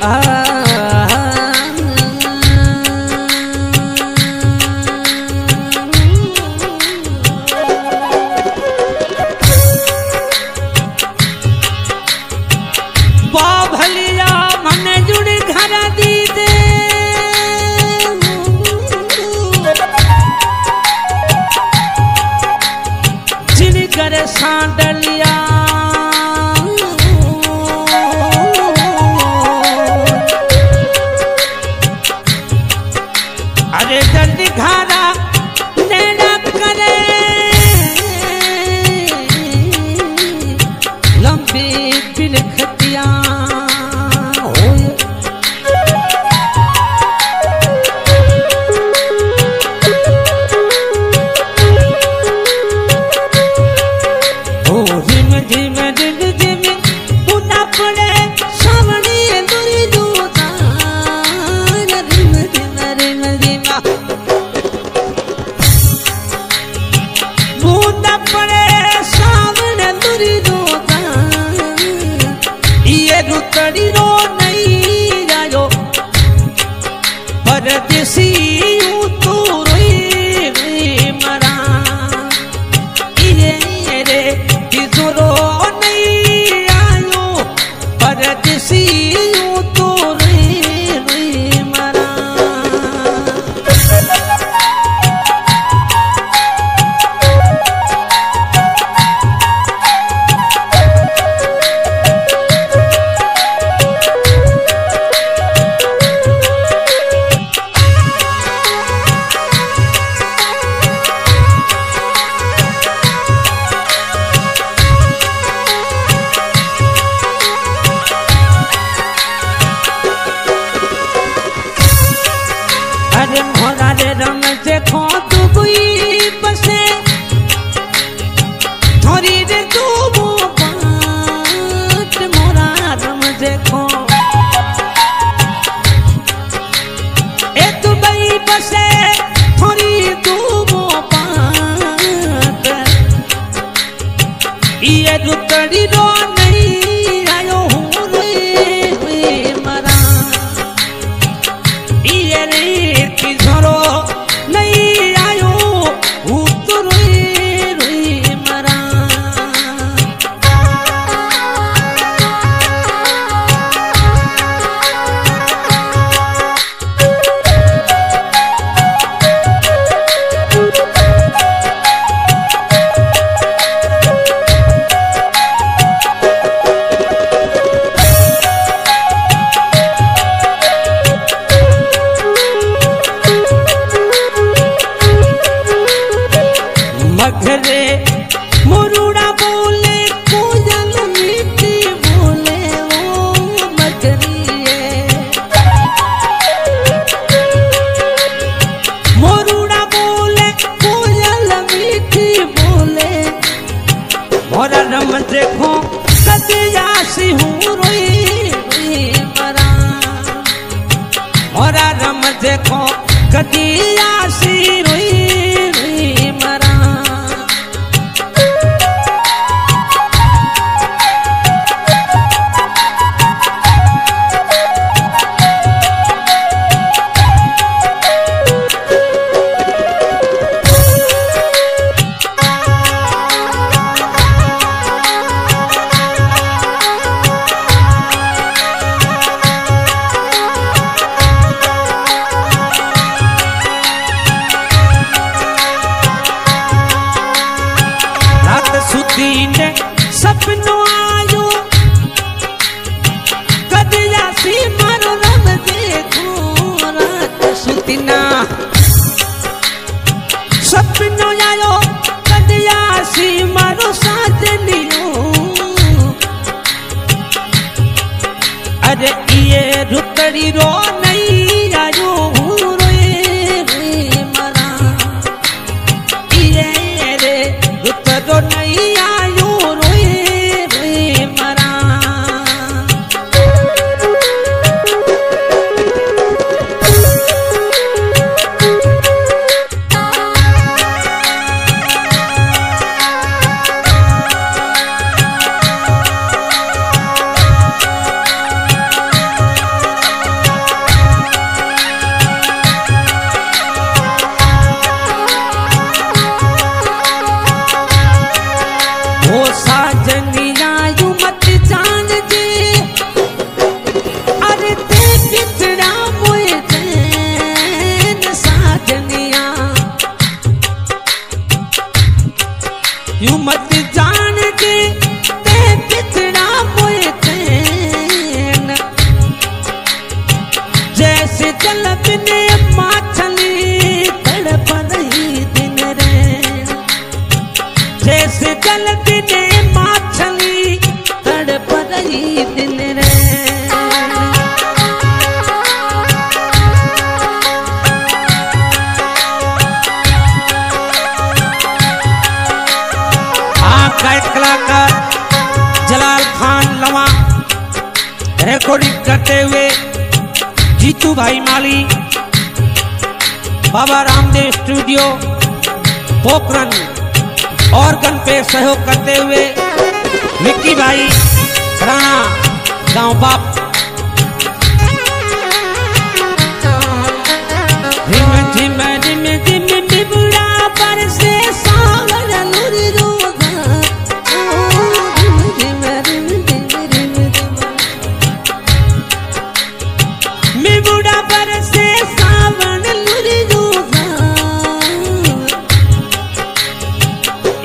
Ah.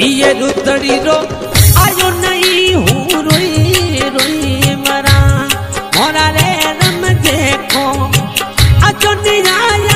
ये रुदड़ी रो। आयो नहीं हूँ रोई रोई मरा। मोरा रे रम देखो। अचो नहीं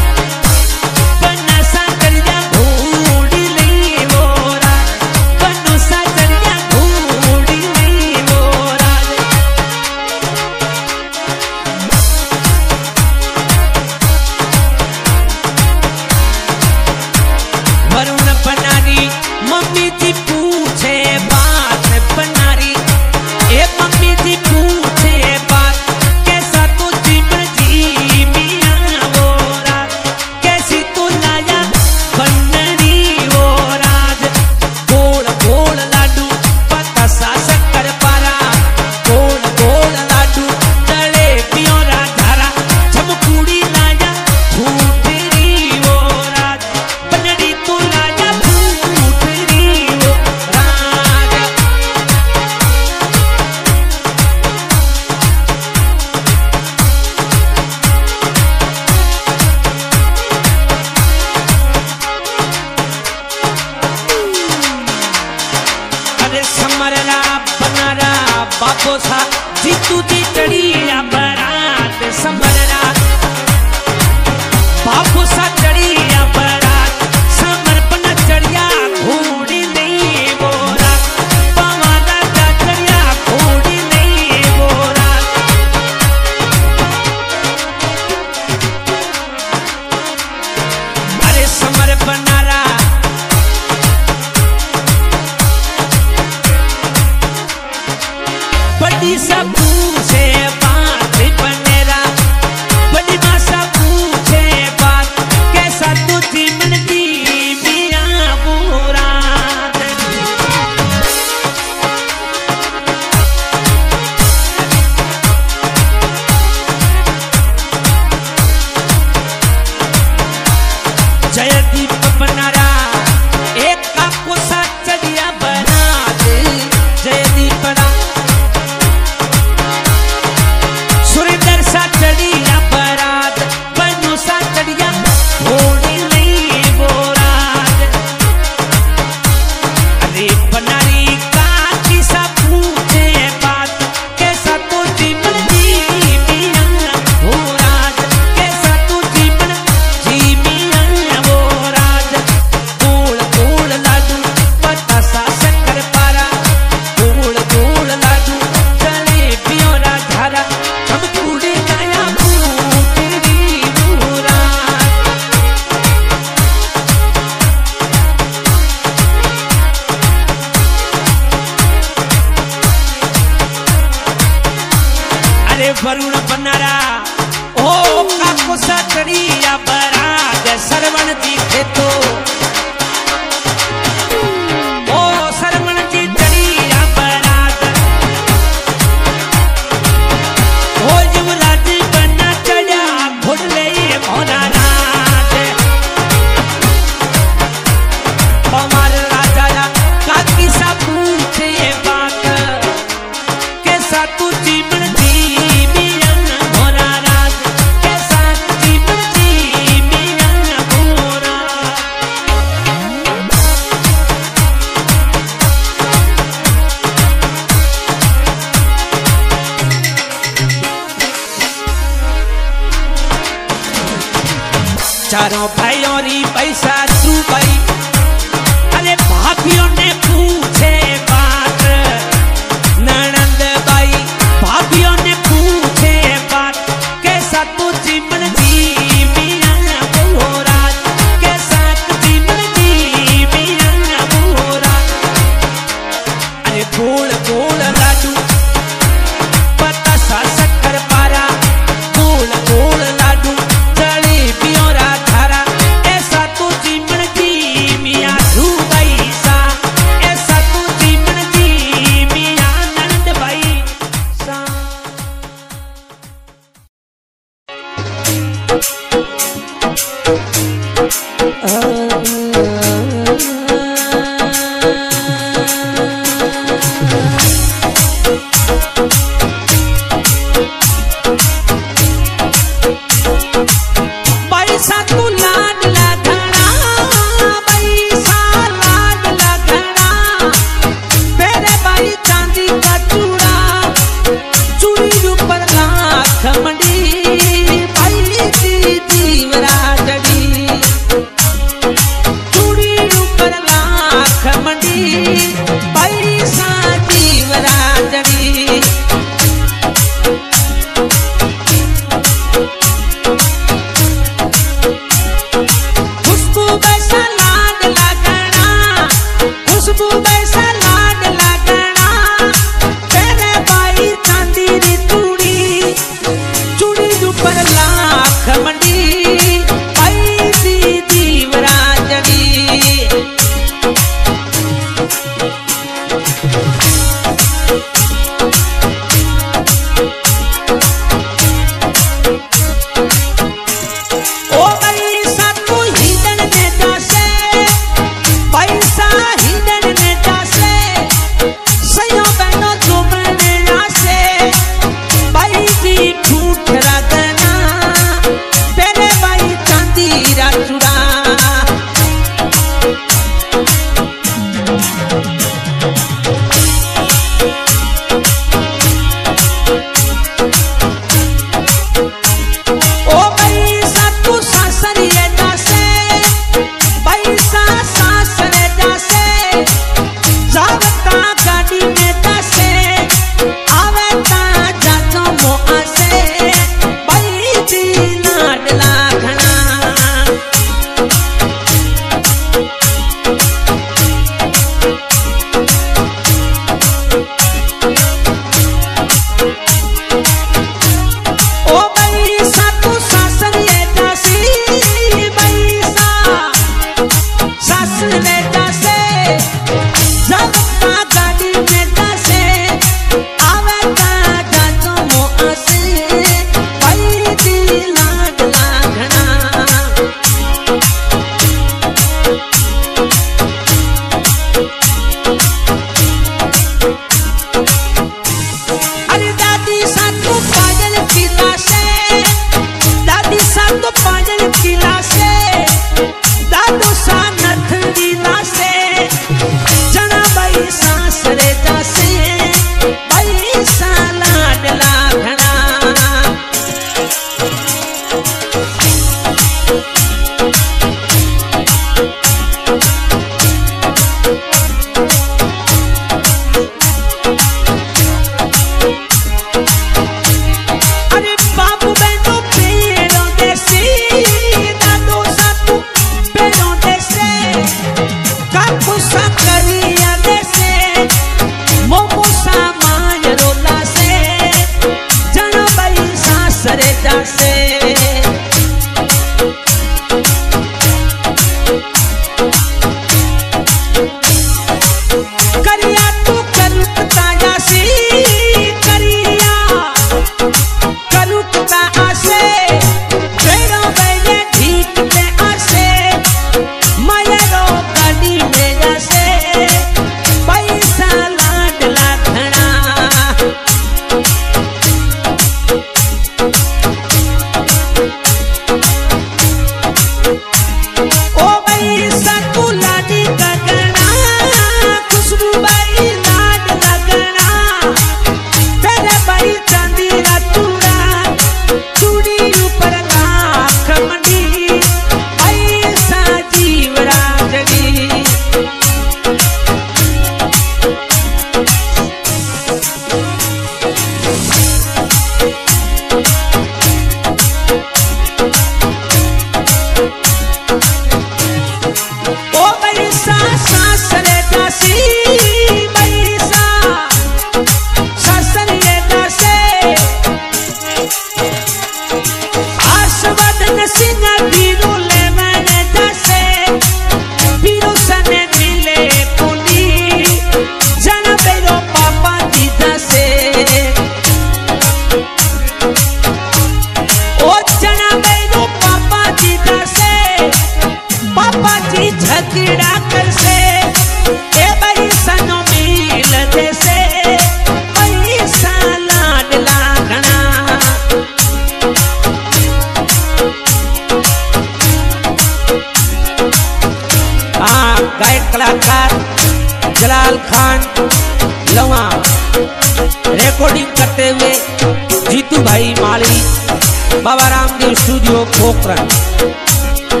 Frank.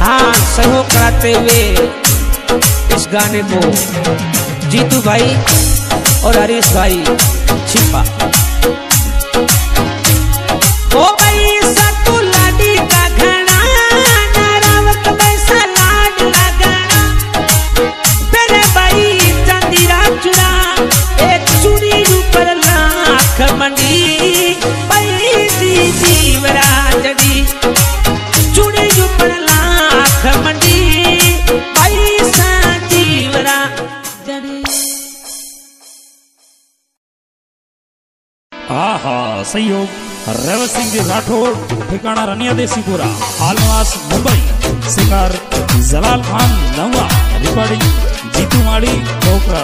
हाँ, सहयोग कराते हुए इस गाने को जीतू भाई और हरीश भाई छिपा હા હા સહયોગ રવસિંહ રાઠોડ ઠેકાણા રણિયા દેસીપુરા હાલવાસ મુંબઈ શિકાર જલાલ ખાન નવા રિકોર્ડિંગ જીતુ માળી ઠોકર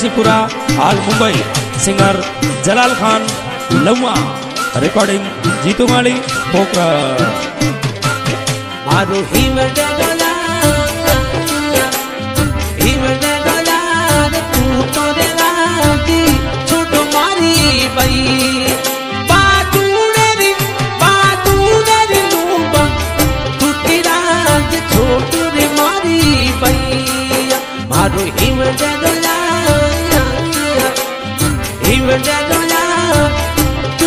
शिवपुरा हाल मुंबई सिंगर जलाल खान लम्मा रिकॉर्डिंग जीतू माली पोकर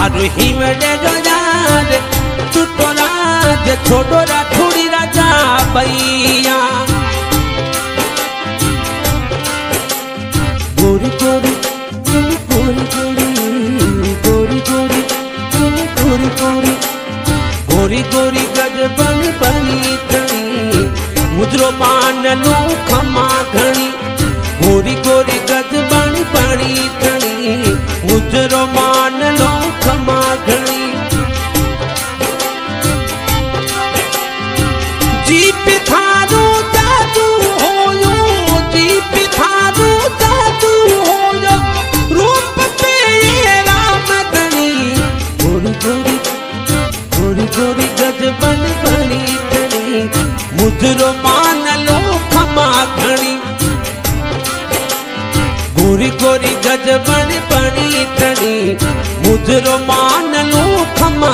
મારું હિવડે જો યાદ છૂટો રાજ છોડો રાઠોડી રાજા પૈયા ગોરી ગોરી ગોરી ગોરી ગોરી ગોરી ગોરી ગોરી ગોરી ગોરી ગજબન બની તણી મુદ્રો પાન નું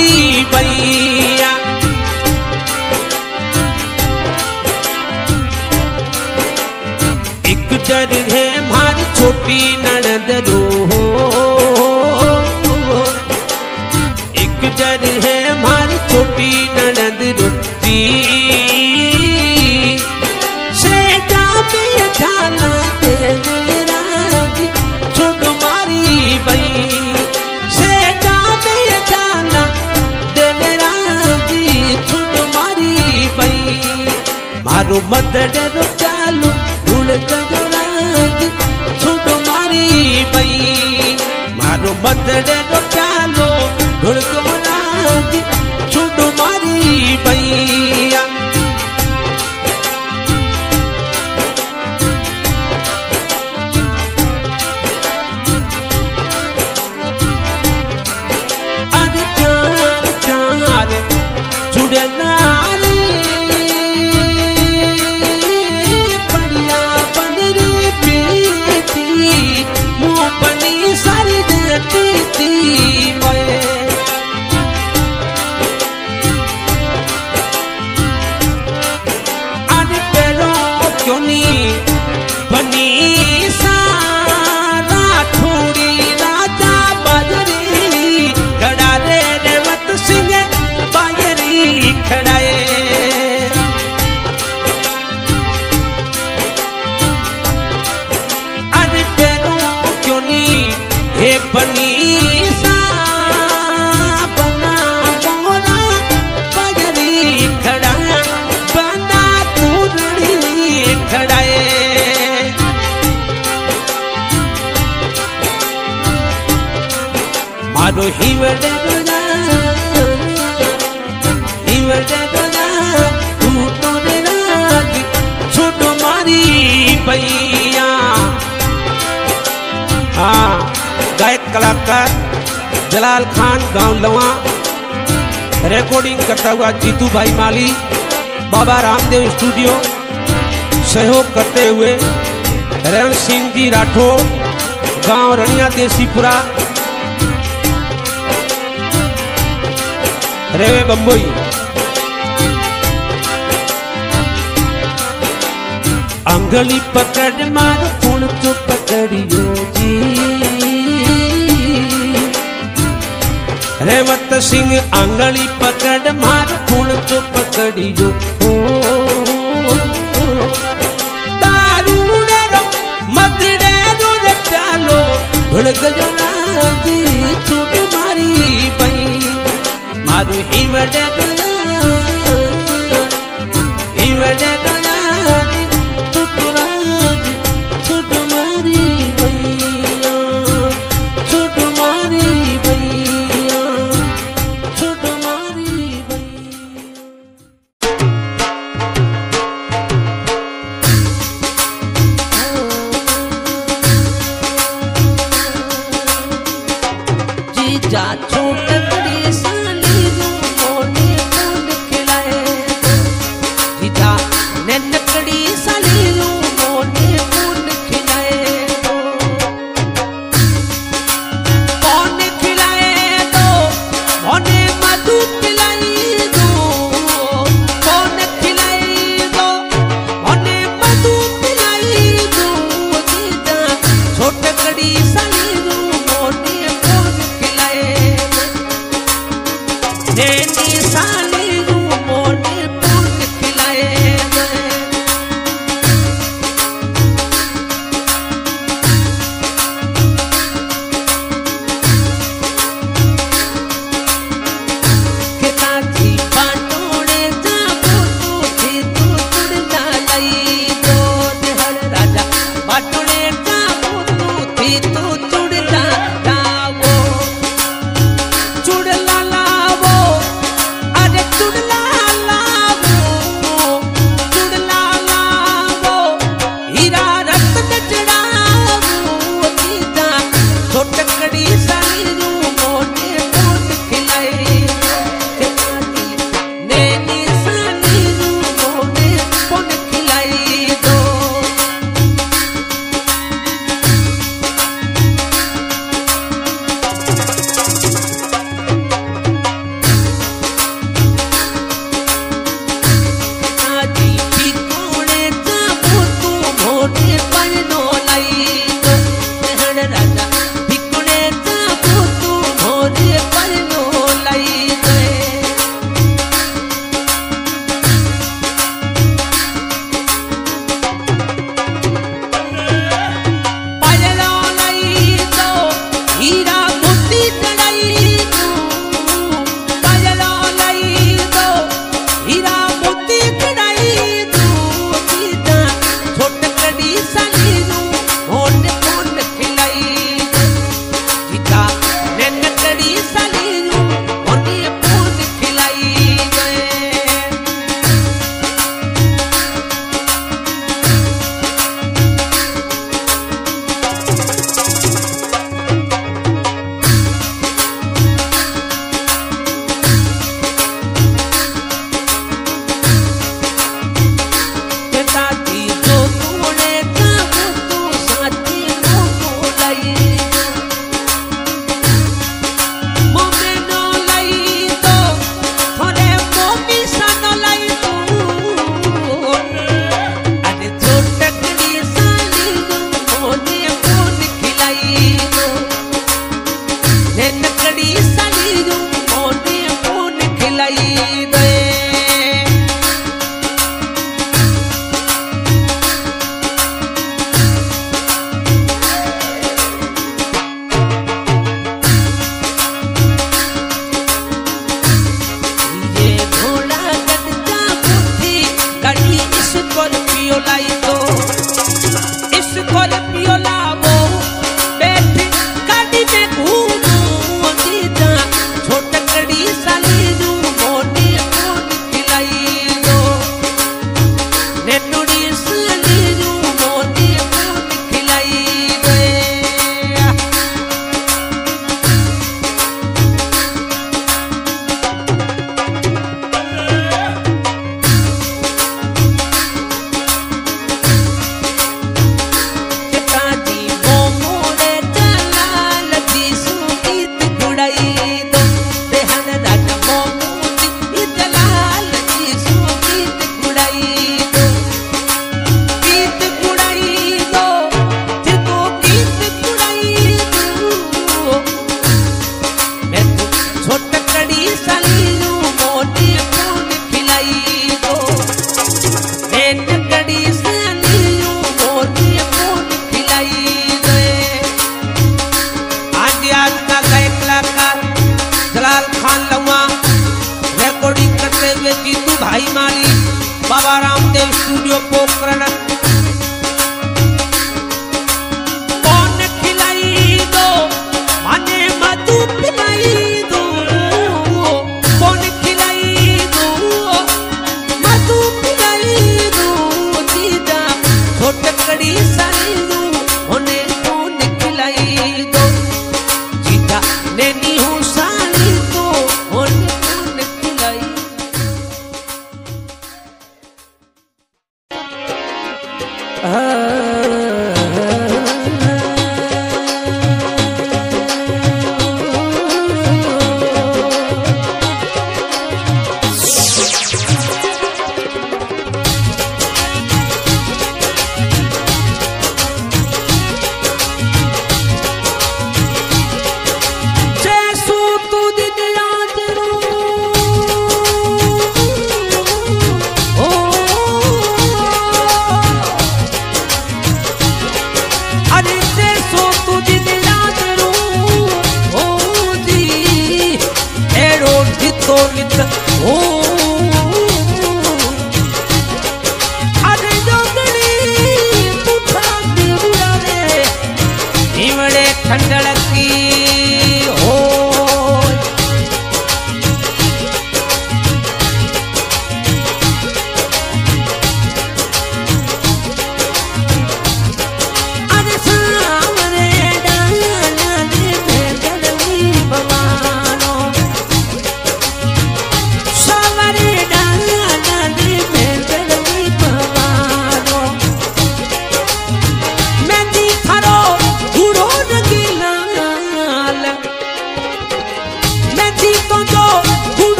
हमारी बैया एक जर है हमारी छोटी ननद रो మొదటరు చాలు ఉళకరాదు చూడు మరి పై మారు మొదటరు गाँव लवा। रिकॉर्डिंग करता हुआ जीतू भाई माली। बाबा रामदेव स्टूडियो सहयोग करते हुए रण सिंह जी राठौर, गाँव रनिया देसीपुरा। रेवे बम्बई। अंगली पकड़ मार तो पकड़ियो जी रेवत सिंह आंगली पकड़ मार खून तो पकड़ियो ओ, दारू रे रो, मदरे रो रे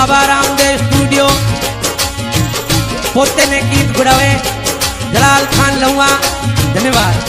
बाबा रामदेव स्टूडियो। पोते ने गीत गुड़ावे जलाल खान लहुआ धन्यवाद।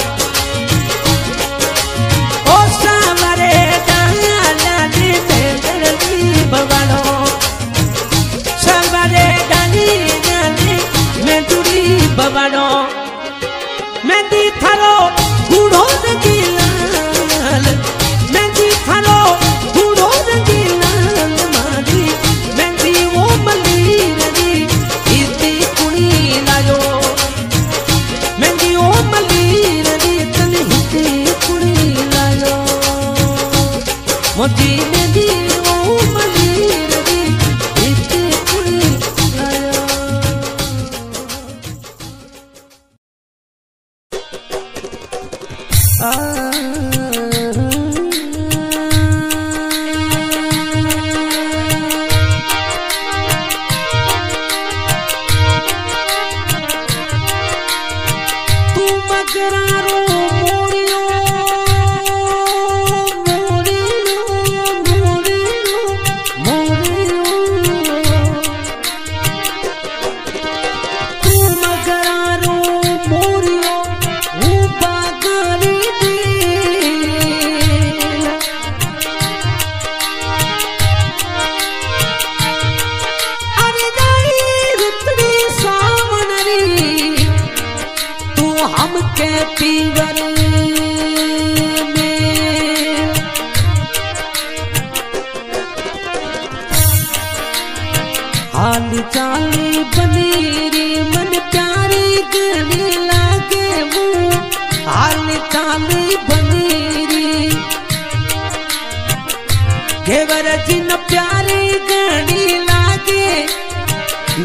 घेवर जिन प्यारी गली लागे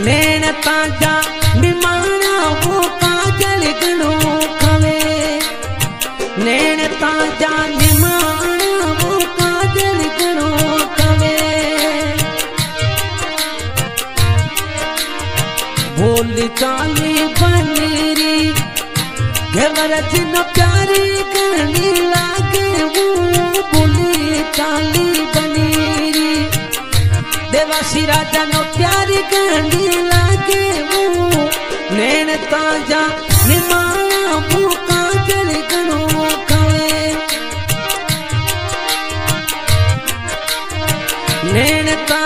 नैन ताज़ा निमाना वो काजल गणो खवे। नैन ताज़ा निमाना वो काजल गणो खवे। बोल चाली बनेरी घेवर जिन प्यारी गली लागे बोली चाली बनेरी देवासी राजा नो प्यारी गंडी लागे वो नैन ताज़ा निमाना भूखा जल गणो खावे। नैन ताज़ा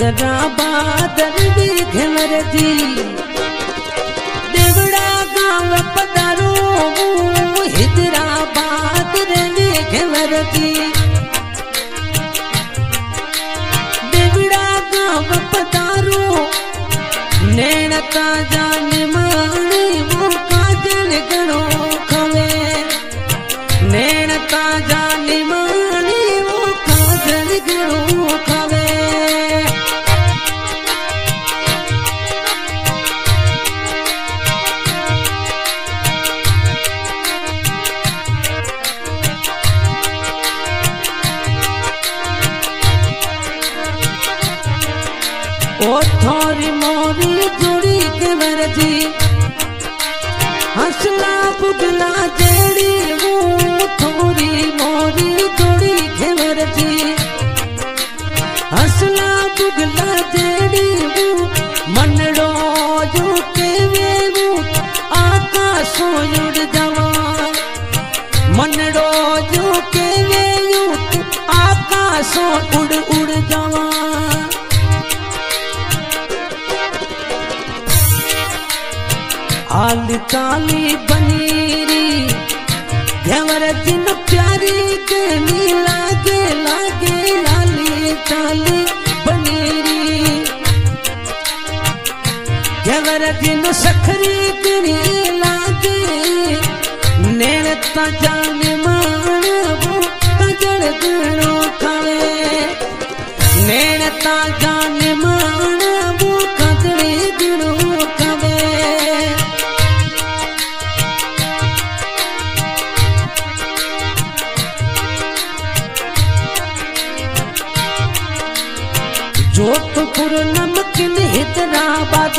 हेदरा बादल दी घेवर जी देवड़ा गाँव पधारो हिदरा बादल दी घेवर जी देवड़ा गाँव पधारो नैन ताज़ा निमाणी वो काजल गणो खवे। नैन ताज़ा निमाणी दिन सखरी गनी लागे। नेण ता जान माणबो कजड़ गणो खावे नेण ता जान माणबो कजड़े गणो खावे जोधपुर नमकीन हैदराबाद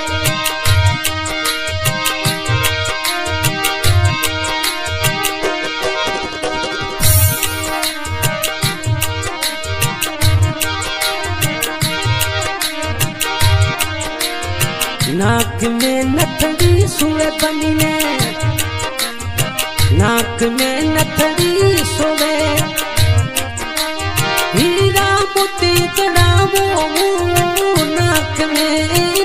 नाक में नथड़ी सुए बनी ने नाक में नथड़ी सोवे हीरा मोती जड़ावो नाक में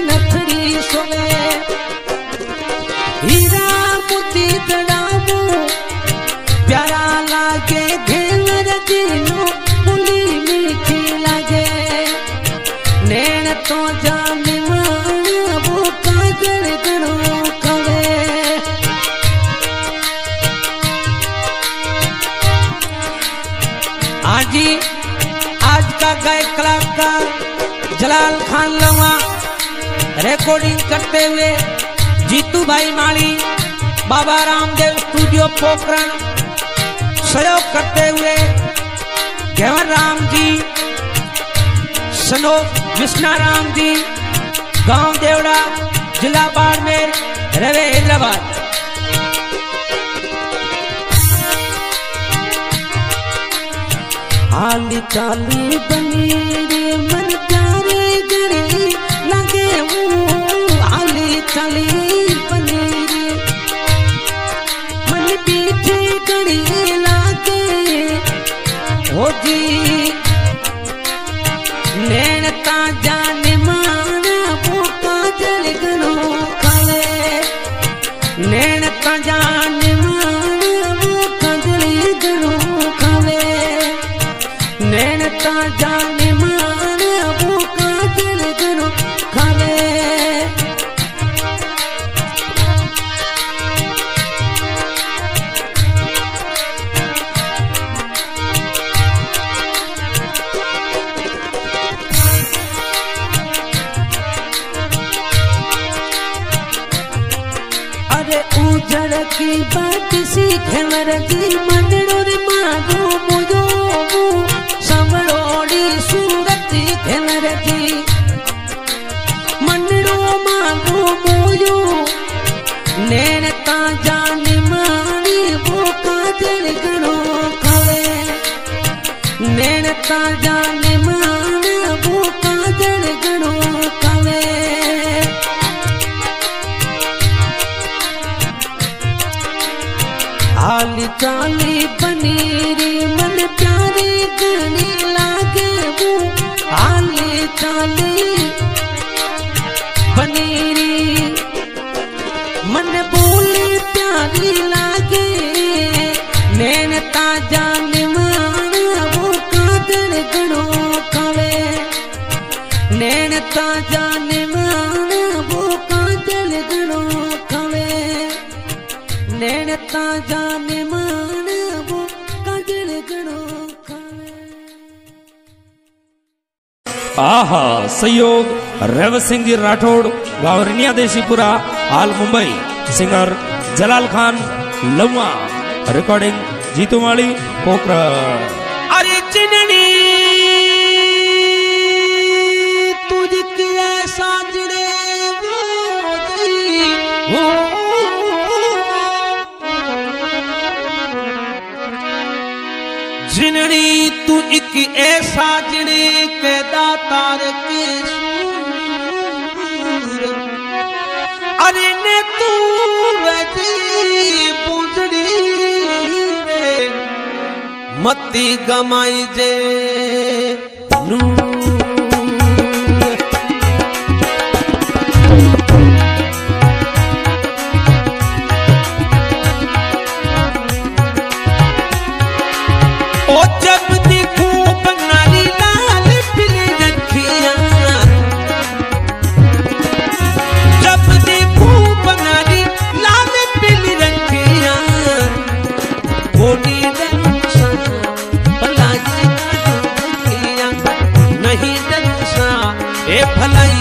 रिकॉर्डिंग करते हुए जीतू भाई माली, बाबा रामदेव स्टूडियो पोखरण, सहयोग करते हुए घेवर राम जी, सनो विष्णाराम जी, गाँव देवड़ा, जिला बाड़मेर, रवे हैदराबाद। हाली चाली बनी सीखे मरजी मंदड़ो रे मारो मुझो संवरोड़ी सूरत घेवर जी मंडड़ो मारो मुझो नैन ता जान मानी वो काजल खवे। ता आहा सहयोग रेवत सिंह जी राठौड़ गावरिया देशीपुरा हाल मुंबई सिंगर जलाल खान लम्मा तू एक ऐसा जने कैदा तारक अरे ने तू रज़ी पूजड़ी मती गमाई जे ए भलाई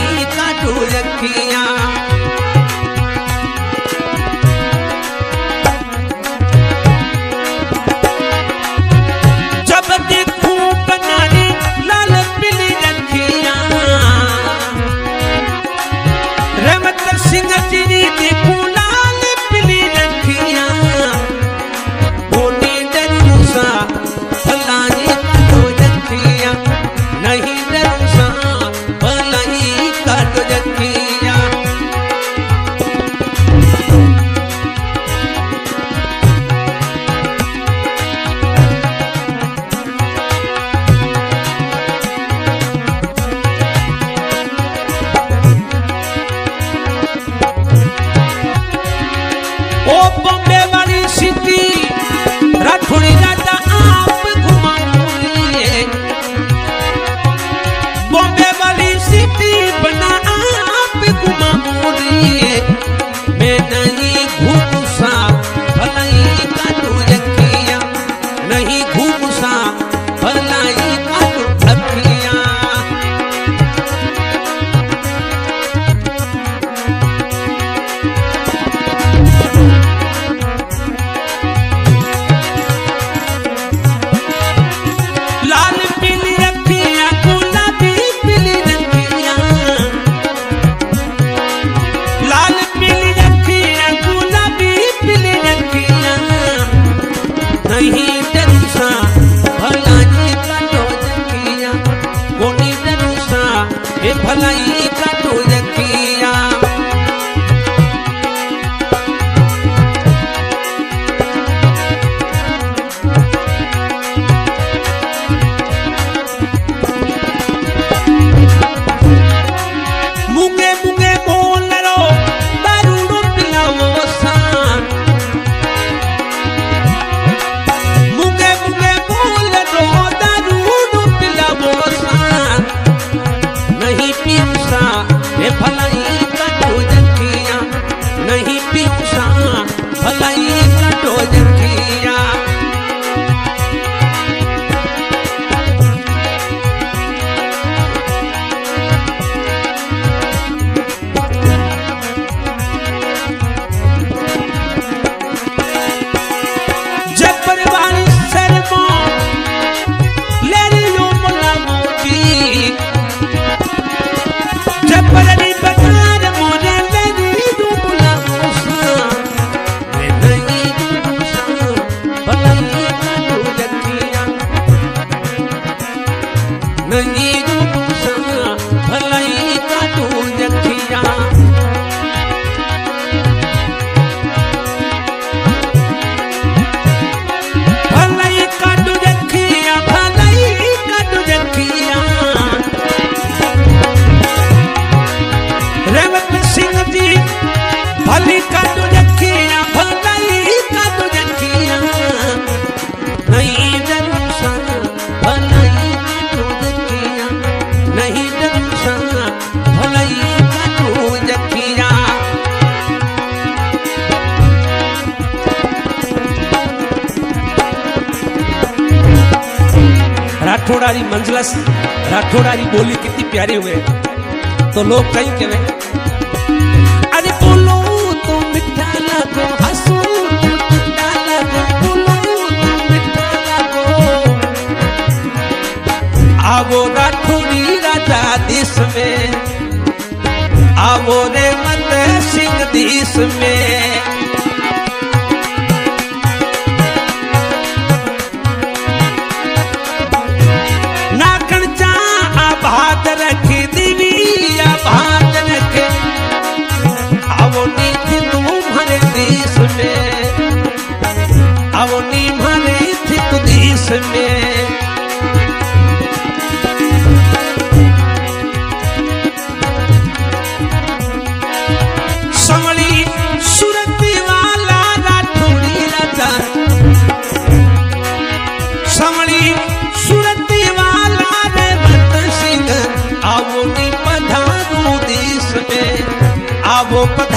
pa'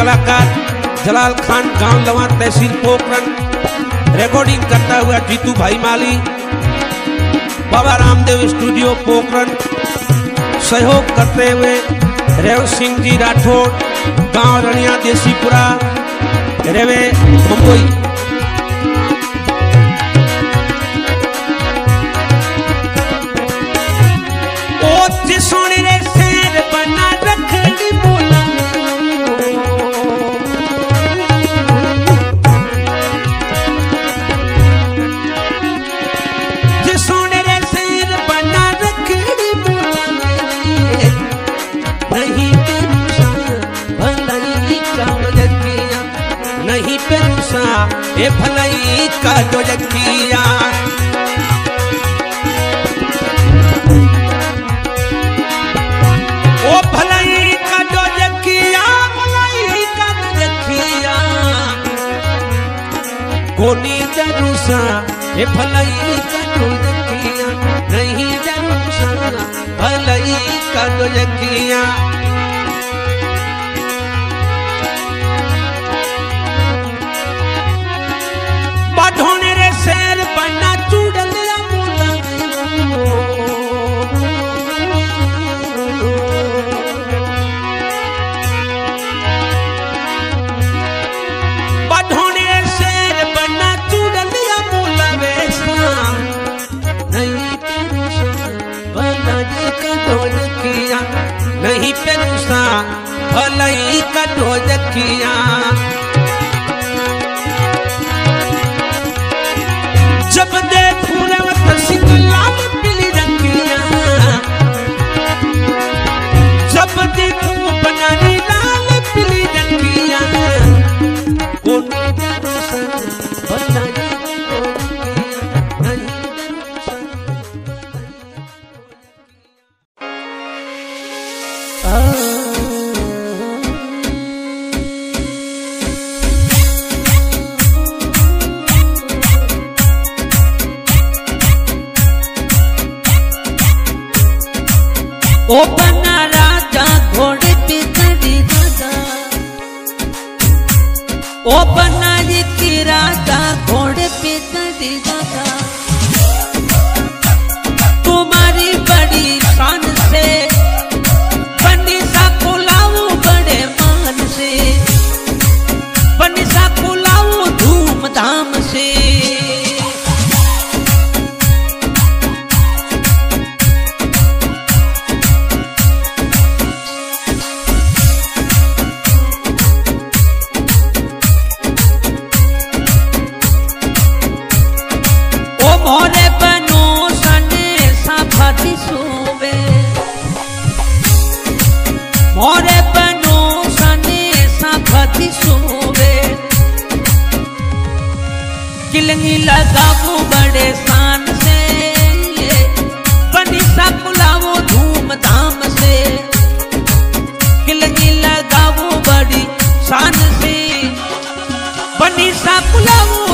कलाकार जलाल खान, गाँव लवा तहसील पोखरण। रिकॉर्डिंग करता हुआ जीतू भाई माली। बाबा रामदेव स्टूडियो पोखरण। सहयोग करते हुए रेव सिंह जी राठौड़ गाँव रनिया देसीपुरा। रेवे मुंबई ए भलई का जो जगिया ओ भलई का जो जगिया भलई का जो जगिया कोनी जरूसा ए भलई का जो जगिया नहीं जरूसा, भलई का जो जगिया Que a પનીર સાપ લાવું.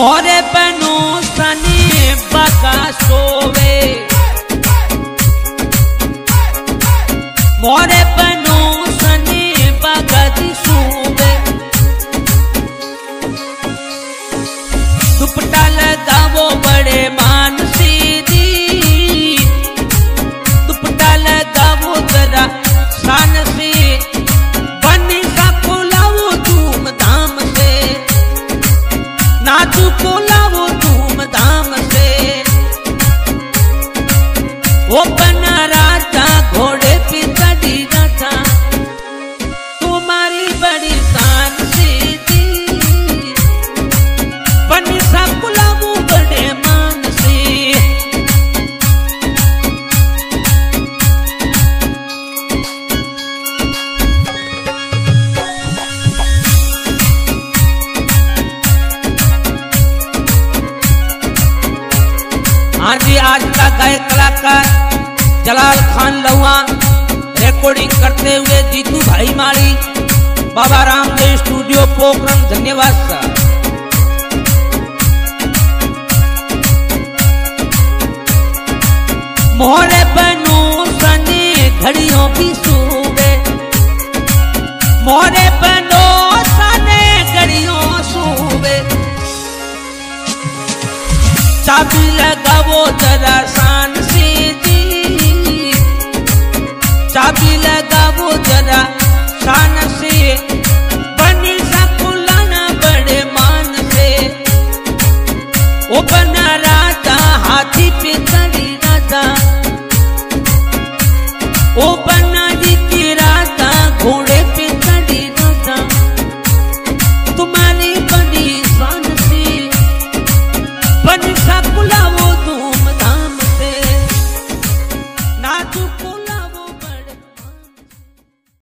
मोरे पनो सनी बका सो